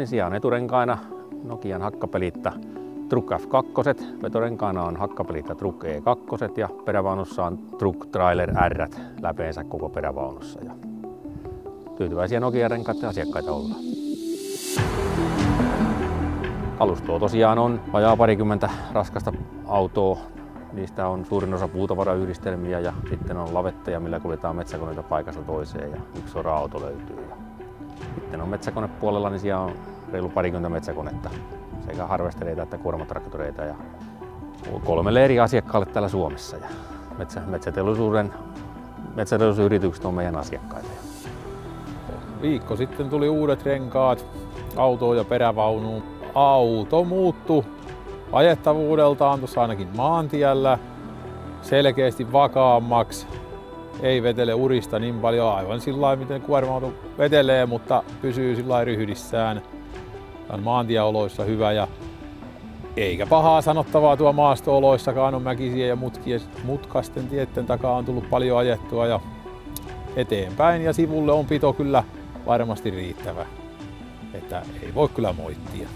niin sijaan eturenkaina Nokian hakkapelitta Truck F2, vetorenkaana on hakkapelitta Truck E2 ja perävaunussa on Truck Trailer R läpeensä koko perävaunussa. Ja tyytyväisiä Nokia-renkaiden asiakkaita ollaan. Kalustoa tosiaan on vajaa parikymmentä raskasta autoa. Niistä on suurin osa puutavarayhdistelmiä ja sitten on lavetteja, millä kuljetaan metsäkoneita paikasta toiseen ja yksi sora-auto löytyy. Sitten on metsäkonepuolella, niin siellä on reilu parikymmentä metsäkonetta, sekä harvestereita että kuormatraktoreita ja kolmelle eri asiakkaalle täällä Suomessa. Ja metsä, metsäteollisuuden metsäteollisuusyritykset on meidän asiakkaita. Viikko sitten tuli uudet renkaat autoon ja perävaunuun. Auto muuttu ajettavuudeltaan tuossa ainakin maantiellä selkeästi vakaammaksi. Ei vetele urista niin paljon aivan sillä lailla, miten kuorma-auto vetelee, mutta pysyy sillä lailla ryhdissään. Tämä on maantieoloissa hyvä ja eikä pahaa sanottavaa tuo maastooloissakaan on mäkisiä ja mutkia, mutkasten tietten takaa on tullut paljon ajettua ja eteenpäin ja sivulle on pito kyllä varmasti riittävä. Että ei voi kyllä moittia.